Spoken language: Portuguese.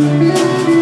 Música